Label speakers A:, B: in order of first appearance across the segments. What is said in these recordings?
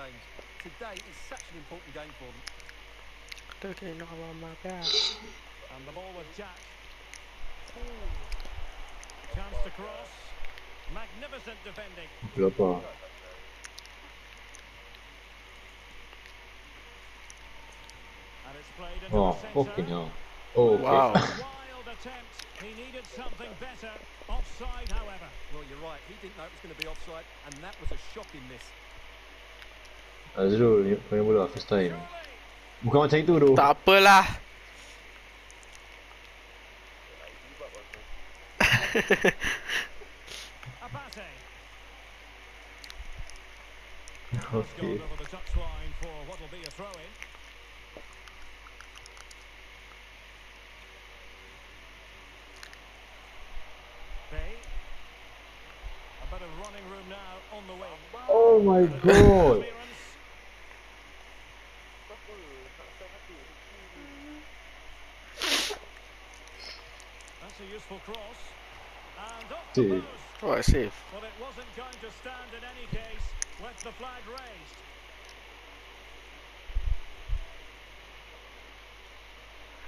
A: games. Today is such an important game for them.
B: Tôi thì nó mà mà cái
C: And the ball with Jack. Chance to cross. Magnificent defending.
D: Berapa?
C: And it's played into
D: Oh,
C: the
D: fucking hell. Oh, okay.
B: Wow.
C: Wild attempt. He needed something better. Offside, however.
A: Well, you're right. He didn't know it was going to be offside, and that was a shocking miss.
D: Azrul ni main bola first time. Bukan macam itu tu.
B: Tak apalah.
D: Okay.
C: Gone over the That's a useful cross. And up the
D: Dude.
C: post.
B: Oh, I save.
C: Well, it wasn't going to stand in any case with the flag raised.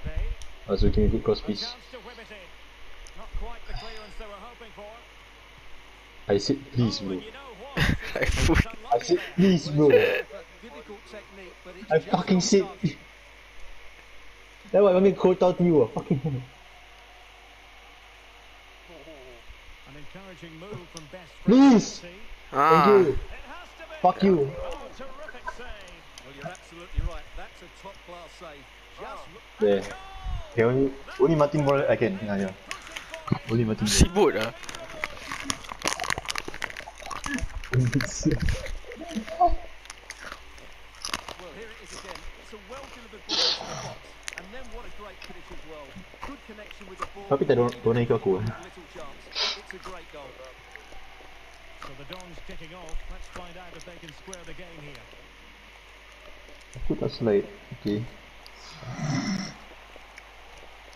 C: Bay,
D: Azrul give me good cross
C: a
D: please.
C: chance to whip it in. Not quite the clearance they were hoping for.
D: I said please
C: Oh,
D: bro.
C: and you know what?
B: I full.
D: I said please bro.
A: Difficult technique, but it's
D: I fucking
A: not
D: said.
A: done.
D: That's why I mean quote out to you. Fucking hell.
C: An encouraging move from best
D: Please.
C: friend.
D: Thank
B: Ah.
D: you.
C: It has to be.
D: Fuck you.
C: Oh, terrific save.
A: Well, you're absolutely right. That's a top-class save. Just look.
D: There. Okay, only, only Martin Ball I can. Yeah, yeah. Only Martin Ball.
B: Sibut lah.
A: Well, here it is again. It's a well-delivered ball into the box, and then what a great finish as well. Good connection with the ball.
D: Tapi tak ada orang aku. eh.
A: It's a great goal.
C: So the Dons kicking off. Let's find out if they can square the game here.
D: Aku tak slide. Okay.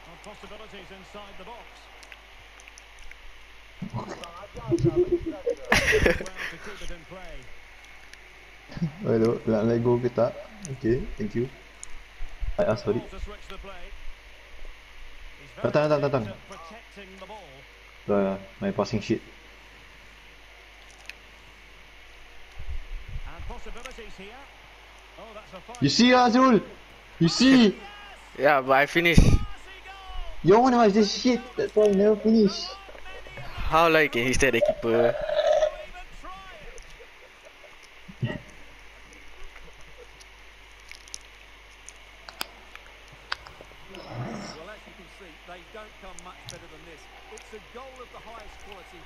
C: Well, possibilities inside the box. well, to keep it in play.
D: Hello, nak let go ke tak? Okay, thank you. I ask for it.
C: Ball to switch the play. He's very
D: Datang, datang, datang.
C: At protecting the.
D: Uh, my passing shit.
C: And possibilities here. Oh, that's a fine.
D: You see Azul? You see?
B: Yeah, but I finish.
D: Your one was this shit. That's why I never finish.
B: How like can he stay the keeper?
A: Well, as you can see, they don't come much better than this. It's a goal of the highest quality.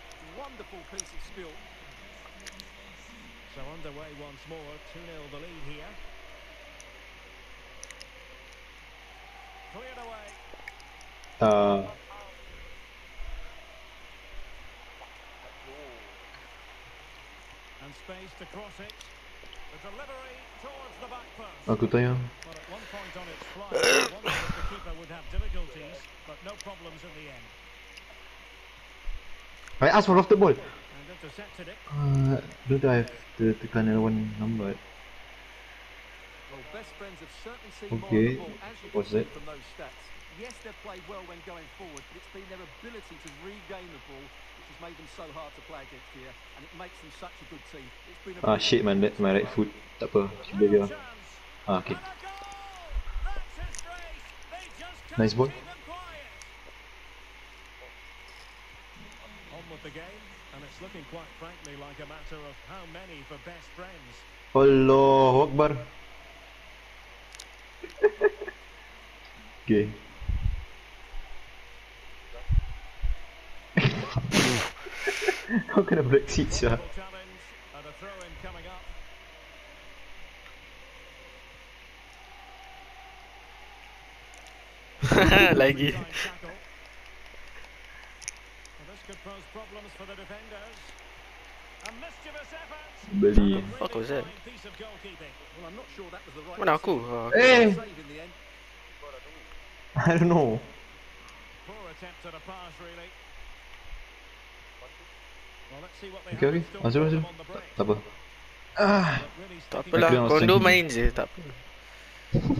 A: Wonderful piece of skill.
C: So underway once more. 2-0 the lead here. Cleared away.
D: Uh,
C: And space to cross it. The delivery towards the back post.
D: aku tanya.
C: Well, at one point on its flight, I wondered the keeper would have difficulties, but no problems in the end.
D: I asked for off the ball.
C: And.
D: Uh, don't I have the tekan L1 number?
A: Well, best friends have certainly seen
D: Okay,
A: more of the ball, as you can
D: what's it?
A: from those stats. Yes, they've played well when going forward, but it's been their ability to regain the ball which has made them so hard to play against here, and it makes them such a good team. It's been a
D: Ah shit man, that's my right foot. Tak apa, should be
C: Real
D: here.
C: chance.
D: Ah okay.
C: And a goal! That's his grace. They just
D: Nice
C: can't
D: ball.
C: keep them quiet. On with the game, and it's looking quite frankly like a matter of how many for best friends.
D: Allahu Akbar. okay. How can I break seats ya?
C: Full a throw-in coming up.
B: Lagi.
D: Beli.
B: Fuck was that? Mana aku? Oh,
A: aku. Eh.
D: I don't know. Okay, okay. Azul, Azul. Tak apa.
C: Ah.
B: Tak apalah. Kondo main je. Tak apa.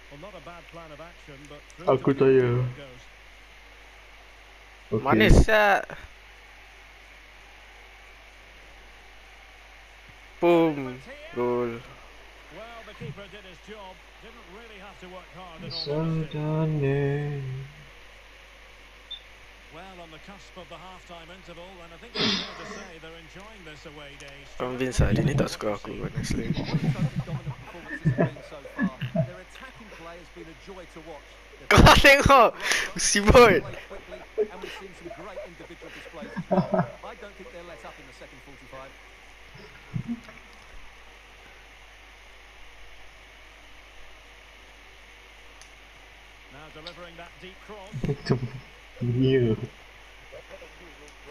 C: have to work hard in all honesty.
D: Sadane.
C: Well, on the cusp of the half-time interval, and I think it's fair to say they're enjoying this away day.
B: Convince lah, dia ni tak suka aku honestly.
A: One of
B: Kau tengok, Sibot.
A: played quickly, and we've seen some great individual displays as well. I don't think they're let up in the second 45.
C: Now delivering that deep cross.
D: Yeah.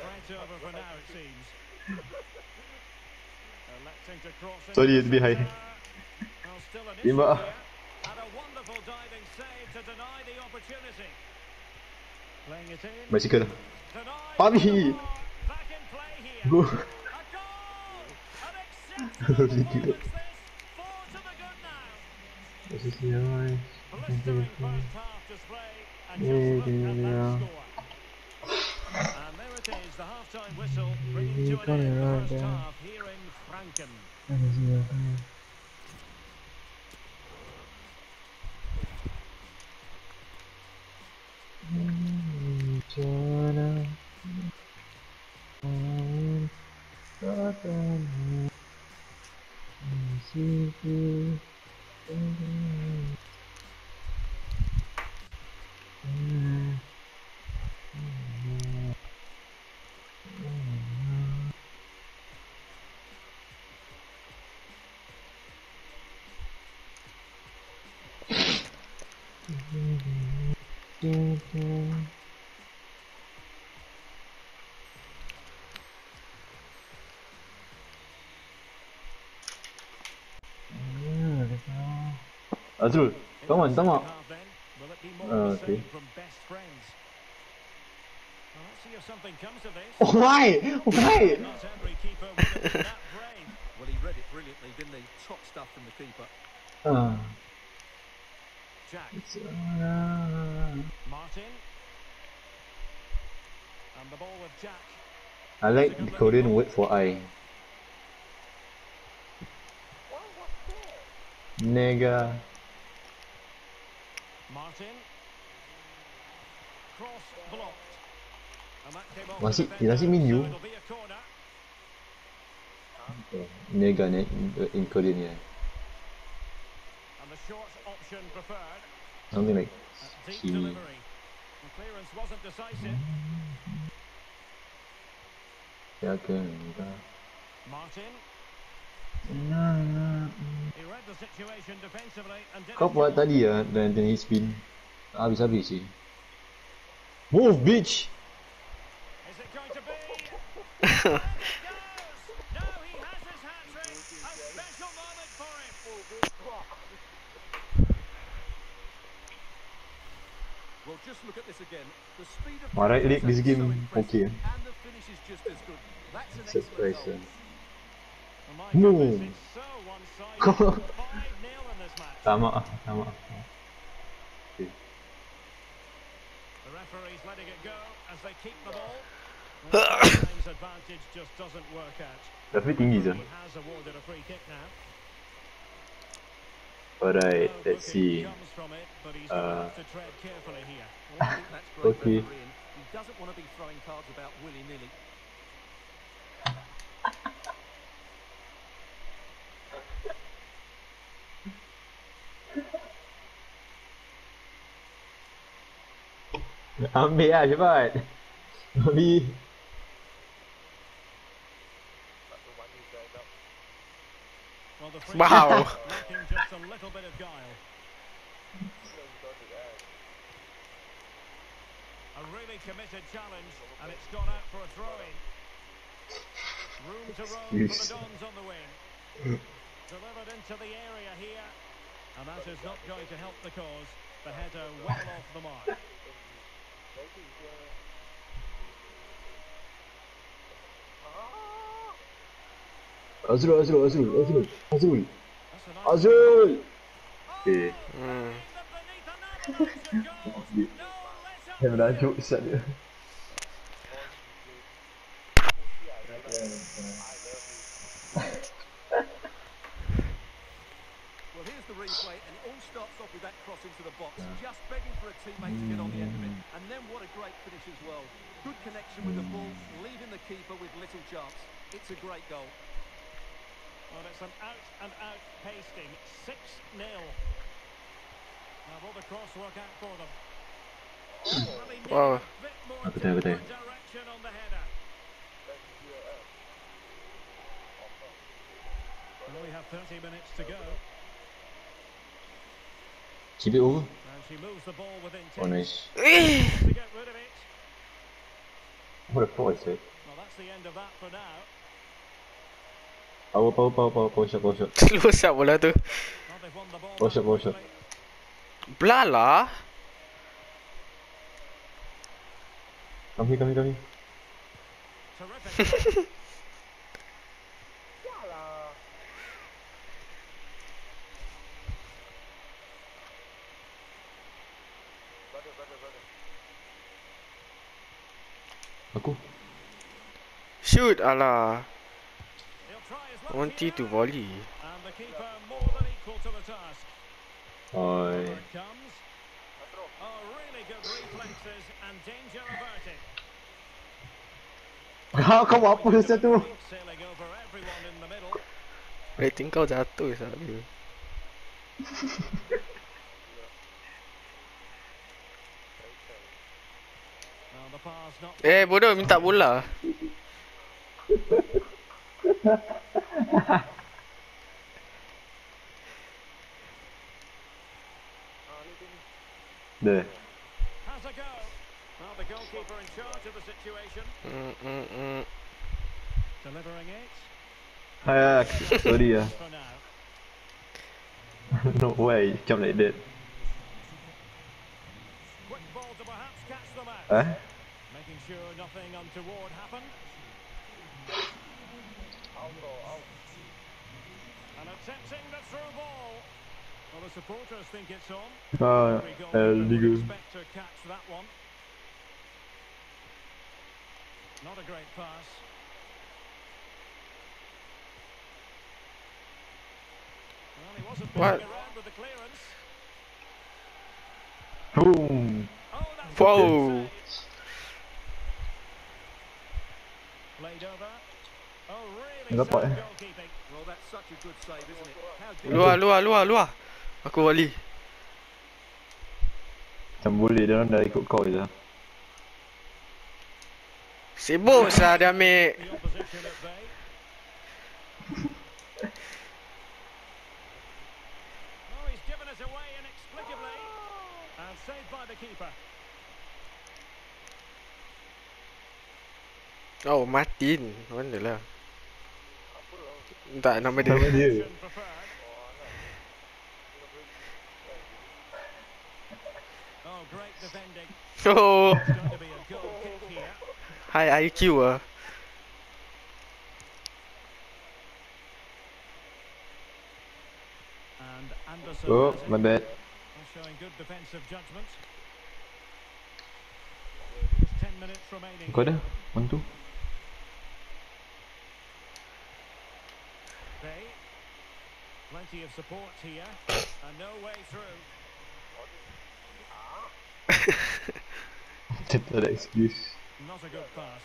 C: Right over for now, it seems. Electing to cross into
D: Sorry,
C: the
D: it's behind.
C: centre. Well, still an
D: Yeah,
C: issue
D: but-
C: here. And a wonderful diving save to deny the opportunity. Playing it in.
D: Bicycle.
C: Denied
D: Bobby.
C: by the. Back in play here.
D: Go.
C: A goal! An exceptional
D: Gila.
C: performance this. Four to the good now.
D: This is nice.
C: Blistering first half display and
D: Yeah,
C: at
D: yeah.
C: that score. And there it is, the half-time whistle bringing to
D: Yeah,
C: an end the
D: right
C: first
D: there.
C: half here in Franken.
D: Azrul, come on,
C: Into the
D: come on.
C: second half then, will it be more
D: Ah,
C: of the
D: okay.
C: same from best friends? Well, let's see if something comes of this.
D: Why? Why?
C: Not every keeper would have been that brave.
A: Well, he read it brilliantly, didn't he? Top stuff from the keeper.
D: Ah.
C: Jack,
D: Uh,
C: Martin. And the ball with Jack.
D: I like the Korean word for eye. Nega.
C: Martin. Cross blocked. And that came off
D: Was
C: the
D: it- does it mean you?
C: so it'll be a corner.
D: Nega ne, in Korean, yeah.
C: And the short option preferred.
D: Something like
C: Uh, Deep
D: he.
C: delivery. The clearance wasn't decisive.
D: Ya ke enggak.
C: Martin. He read
D: Kau
C: his
D: buat
C: job.
D: tadi ya dan dan hit spin. Habis-habis sih. Move bitch.
C: Is it going to be? And it goes! No, he has his. A special moment for him.
A: Well, just look at this again. The speed of
D: Alright,
A: play
D: Rick,
A: is
D: this game
A: impressive,
D: okay.
A: And the finish is just as good. That's an
D: Surprise.
A: excellent goal.
C: My
D: No.
C: goodness, it's so one-sided. 5-0 in this match.
D: Sama ah, sama. Okay.
C: The referee's letting it go as they keep the ball. Time's advantage just doesn't work out.
D: Tapi tinggi je.
C: He has awarded a free kick now.
D: Alright, let's see.
C: comes from it, but he's
D: Uh,
C: gonna have to tread carefully here.
A: Well, I think that's great
D: Okay.
A: He doesn't want to be throwing cards about willy-nilly.
D: Ambil lah cepat. Ambil.
C: Well, the
B: Wow.
C: a little bit of guile. A really committed challenge, and it's gone out for a throw-in. Room to roam for the
D: Yes.
C: Dons on the wing. Delivered into the area here, and that is not going to help the cause. The header well off the mark.
D: Azrul, Azrul, Azrul, Azrul, Azrul. Azrul. Okay.
B: Hmm.
D: Dia merajuk sat dia.
A: All with that cross into the box, just begging for a teammate to get on the end of it. And then what a great finish as well. Good connection with the ball, leaving the keeper with little chance. It's a great goal.
C: Well, it's an out-and-out pasting. 6-0. Now, will the cross work out for them? Well, they need
B: Wow.
C: a bit more
D: Aku tahu, aku tahu.
C: different direction on the header. Well, we have 30 minutes to go.
D: Keep it over.
C: And she moves the ball with intent
D: Oh, nice.
C: To get rid of it.
D: What a forward save.
C: Well, that's the end of that for now.
B: Tu.
C: Well, they've won the ball
D: Ball
C: back
D: shot, shot.
C: quickly.
B: Belah.
D: Come here, come here, come here.
C: Terrific.
D: Aku.
B: Shoot alah.
C: He'll try his luck
B: Wanted
C: here.
B: to volley.
C: And the keeper more than equal to the task.
D: Oi.
C: Here it comes. Oh, really good reflexes and danger averted.
D: Kau kau buat apa satu tu?
C: Sailing over everyone in the middle.
B: Rating kau jatuh selalu. Eh bodoh minta bola. Deh. Hai, mm,
C: mm, mm.
D: ah, ya, ya.
C: sorry ya.
D: no way, jump like that. Eh?
C: Making sure nothing untoward happened. And attempting the through ball. Well, the supporters think it's on.
D: Ah,
C: Every
D: El
C: goalkeeper would
D: Ligo.
C: expect to catch that one. Not a great pass. Well, he wasn't
B: What?
C: around with the clearance.
D: Boom.
C: Oh, that's
B: Whoa.
A: How deep
B: Luar luar luar luar. Aku volley.
D: Macam boleh dia orang dah ikut kau je.
B: Sibuk sah dia ambil.
C: Oh, he's given us away inexplicably. And saved by the keeper.
B: Oh Martin. Mana lah. Tak nama dia.
D: Nama dia.
C: Possession preferred. Oh, great defending.
B: Oh.
C: It's going to be a goal kick here.
B: High IQ ah.
C: And Anderson
D: Oh,
C: has it.
D: my bad.
C: showing good defensive judgment. Just 10 minutes remaining.
D: Kau ada? One, two.
C: Bay. Plenty of support here. and no way through.
D: Tak ada excuse.
C: Not a good pass.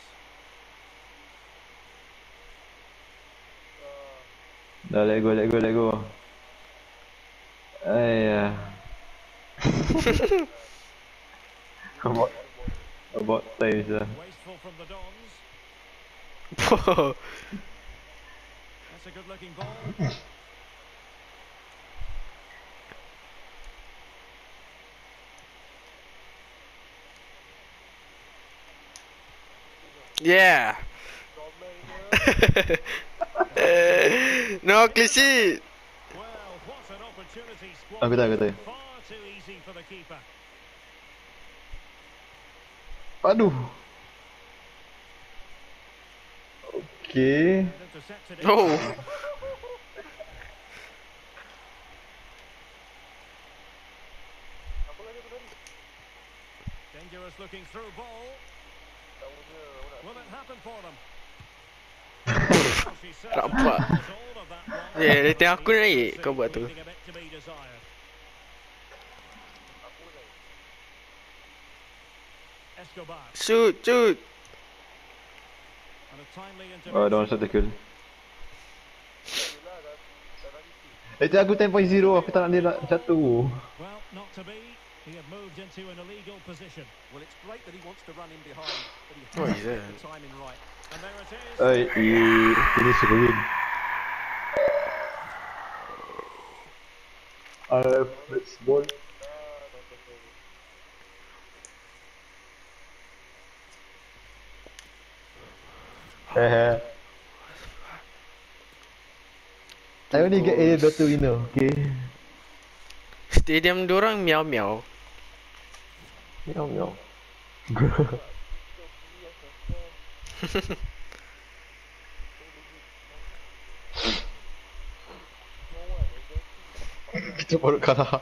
D: Dah let go, let go, let go. Ayah. Kau buat About time sah.
C: Wasteful from the Dons.
B: Whoa.
C: That's a good looking ball.
B: Yeah. no, clean sheet.
C: Well, what an opportunity squandered.
D: Aku tahu, aku tahu.
C: Far too easy for the keeper.
D: Aduh. Okay.
C: And intercepted it.
B: Oh.
C: Dangerous looking through ball. Will it happen for them? She certainly
B: Nampak.
C: has all of that one.
B: Yeah, dia tengok aku naik, kau buat tu.
C: Leaving a bit to be desired. Escobar.
B: Shoot, shoot.
C: And a timely
D: Oh, don't
C: intervention.
D: set the kill. Eh, tu aku 10.0 aku tak nak dia nak jatuh.
C: Well, not to be. He had moved into an illegal position.
A: Well, it's great that he wants to run in behind, but he
B: Oh,
A: has
B: he's
A: to the timing right.
C: And there it is.
D: Oi, eh, ini super win. Uh, let's ball. Eh, I only get a daughter winner, okay?
B: Stadium diorang miau-miau.
D: Meow みょんみょん。来てもらかな。